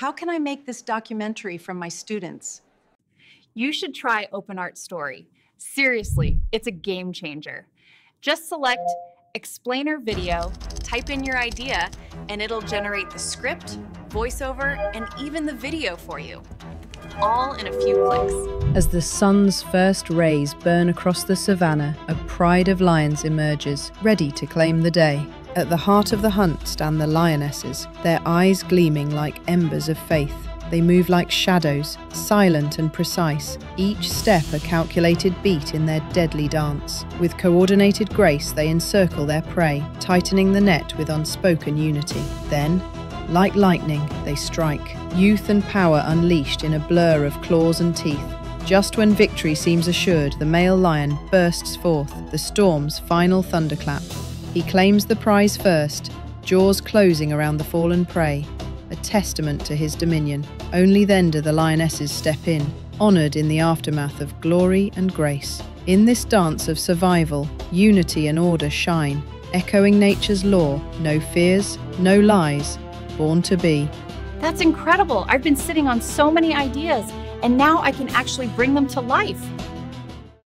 How can I make this documentary from my students? You should try Open Art Story. Seriously, it's a game changer. Just select Explainer Video, type in your idea, and it'll generate the script, voiceover, and even the video for you. All in a few clicks. As the sun's first rays burn across the savannah, a pride of lions emerges, ready to claim the day. At the heart of the hunt stand the lionesses, their eyes gleaming like embers of faith. They move like shadows, silent and precise, each step a calculated beat in their deadly dance. With coordinated grace, they encircle their prey, tightening the net with unspoken unity. Then, like lightning, they strike, youth and power unleashed in a blur of claws and teeth. Just when victory seems assured, the male lion bursts forth, the storm's final thunderclap. He claims the prize first, jaws closing around the fallen prey, a testament to his dominion. Only then do the lionesses step in, honoured in the aftermath of glory and grace. In this dance of survival, unity and order shine, echoing nature's law no fears, no lies, born to be. That's incredible. I've been sitting on so many ideas, and now I can actually bring them to life.